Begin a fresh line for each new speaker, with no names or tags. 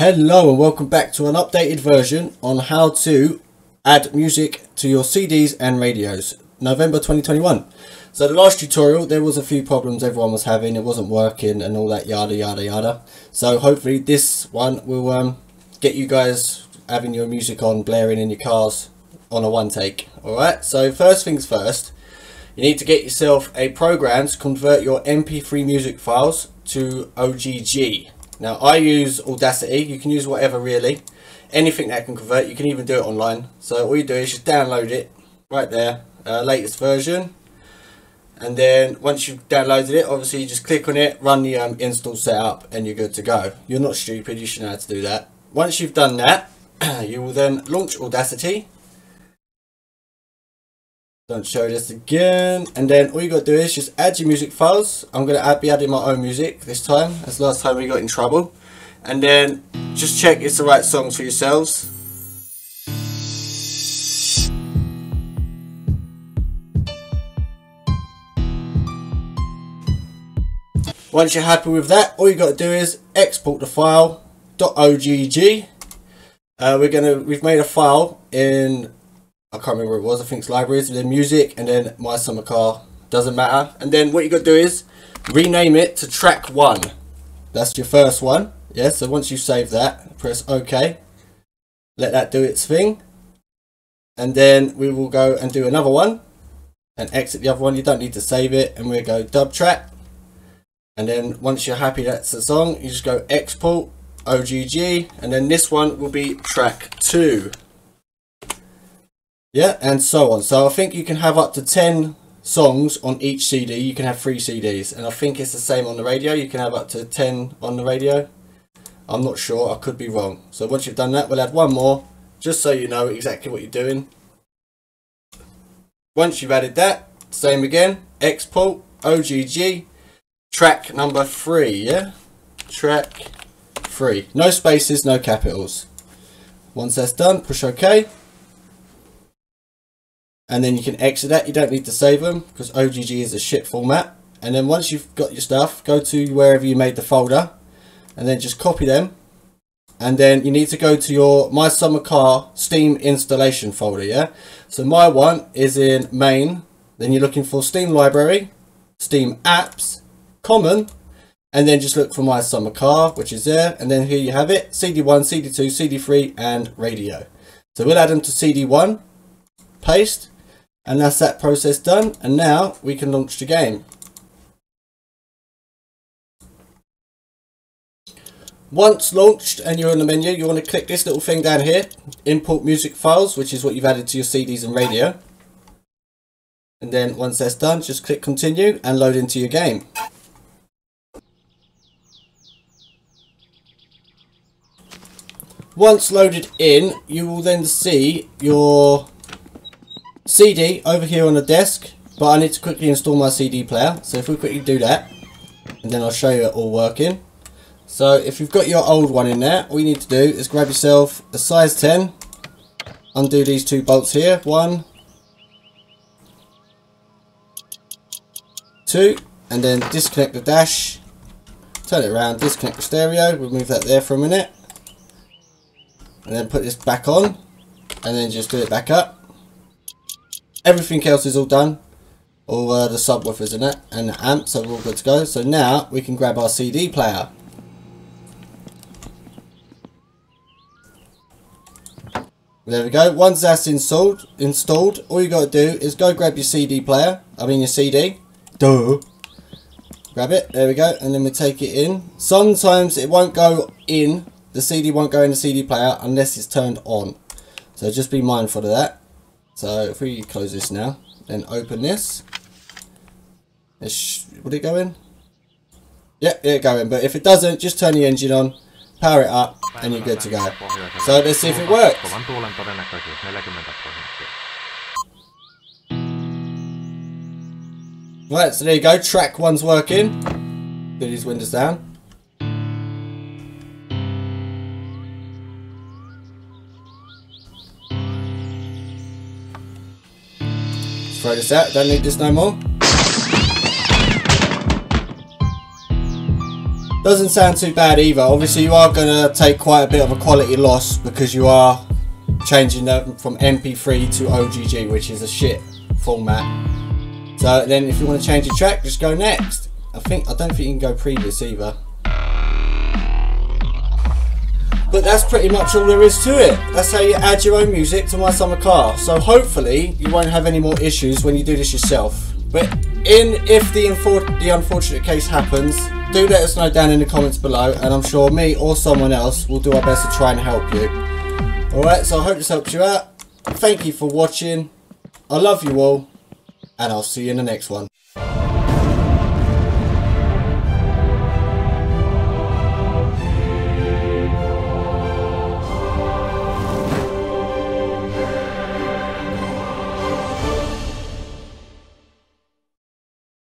Hello and welcome back to an updated version on how to add music to your CDs and radios. November 2021. So the last tutorial there was a few problems everyone was having, it wasn't working and all that yada yada yada. So hopefully this one will um, get you guys having your music on blaring in your cars on a one take. Alright, so first things first, you need to get yourself a program to convert your MP3 music files to OGG. Now I use Audacity, you can use whatever really, anything that can convert, you can even do it online. So all you do is just download it right there, uh, latest version. And then once you've downloaded it, obviously you just click on it, run the um, install setup and you're good to go. You're not stupid, you should know how to do that. Once you've done that, you will then launch Audacity. Don't show this again. And then all you got to do is just add your music files. I'm going to be adding my own music this time. As last time we got in trouble. And then just check it's the right songs for yourselves. Once you're happy with that, all you got to do is export the file .ogg. Uh, we're gonna we've made a file in I can't remember it was. I think it's libraries, then music, and then my summer car. Doesn't matter. And then what you got to do is rename it to track one. That's your first one. Yeah. So once you save that, press OK. Let that do its thing. And then we will go and do another one and exit the other one. You don't need to save it. And we'll go dub track. And then once you're happy that's the song, you just go export OGG. And then this one will be track two. Yeah, and so on. So I think you can have up to 10 songs on each CD. You can have three CDs. And I think it's the same on the radio. You can have up to 10 on the radio. I'm not sure. I could be wrong. So once you've done that, we'll add one more. Just so you know exactly what you're doing. Once you've added that, same again. Export, OGG, track number three, yeah? Track three. No spaces, no capitals. Once that's done, push OK and then you can exit that. You don't need to save them because OGG is a shit format. And then once you've got your stuff, go to wherever you made the folder and then just copy them. And then you need to go to your My Summer Car Steam installation folder, yeah? So my one is in main. Then you're looking for Steam Library, Steam Apps, Common, and then just look for My Summer Car, which is there. And then here you have it, CD1, CD2, CD3, and Radio. So we'll add them to CD1, paste, and that's that process done. And now we can launch the game. Once launched and you're in the menu, you want to click this little thing down here, import music files, which is what you've added to your CDs and radio. And then once that's done, just click continue and load into your game. Once loaded in, you will then see your CD over here on the desk, but I need to quickly install my CD player. So if we quickly do that, and then I'll show you it all working. So if you've got your old one in there, all you need to do is grab yourself a size 10, undo these two bolts here, one, two, and then disconnect the dash, turn it around, disconnect the stereo, remove that there for a minute, and then put this back on, and then just do it back up. Everything else is all done. All uh, the subwoofers in it and the amps are all good to go. So now we can grab our CD player. There we go. Once that's installed, installed, all you got to do is go grab your CD player. I mean your CD. Duh. Grab it. There we go. And then we take it in. Sometimes it won't go in. The CD won't go in the CD player unless it's turned on. So just be mindful of that. So if we close this now, then open this. Would it go in? Yeah, it go in. But if it doesn't, just turn the engine on, power it up, and you're good to go. So let's see if it works. Right, so there you go. Track one's working. Put these windows down. Throw this out, don't need this no more. Doesn't sound too bad either. Obviously, you are going to take quite a bit of a quality loss because you are changing from MP3 to OGG, which is a shit format. So then, if you want to change your track, just go next. I think I don't think you can go previous either. But that's pretty much all there is to it. That's how you add your own music to My Summer Car. So hopefully you won't have any more issues when you do this yourself. But in if the, the unfortunate case happens, do let us know down in the comments below and I'm sure me or someone else will do our best to try and help you. Alright, so I hope this helps you out. Thank you for watching. I love you all and I'll see you in the next one.